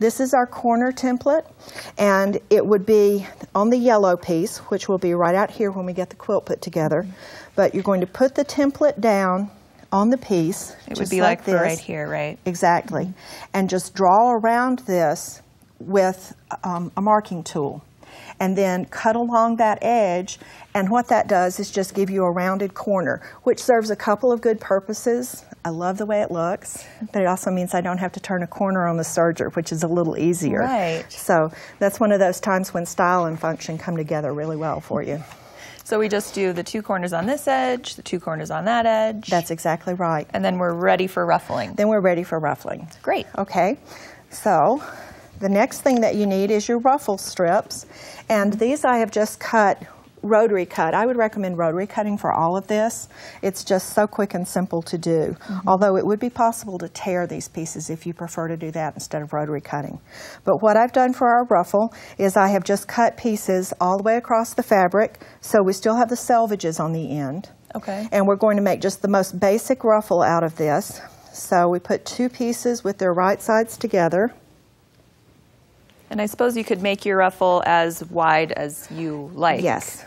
This is our corner template, and it would be on the yellow piece, which will be right out here when we get the quilt put together. But you're going to put the template down on the piece. It would be like, for this. right here, right? Exactly. And just draw around this with um, a marking tool. And then cut along that edge. And what that does is just give you a rounded corner, which serves a couple of good purposes. I love the way it looks, but it also means I don't have to turn a corner on the serger, which is a little easier. Right. So that's one of those times when style and function come together really well for you. So we just do the two corners on this edge, the two corners on that edge. That's exactly right. and then we're ready for ruffling. Then we're ready for ruffling. Great. Okay, so the next thing that you need is your ruffle strips. And these I have just cut rotary cut. I would recommend rotary cutting for all of this. It's just so quick and simple to do. Mm-hmm. Although it would be possible to tear these pieces if you prefer to do that instead of rotary cutting. But what I've done for our ruffle is I have just cut pieces all the way across the fabric so we still have the selvages on the end. Okay. And we're going to make just the most basic ruffle out of this. So we put two pieces with their right sides together. And I suppose you could make your ruffle as wide as you like. Yes,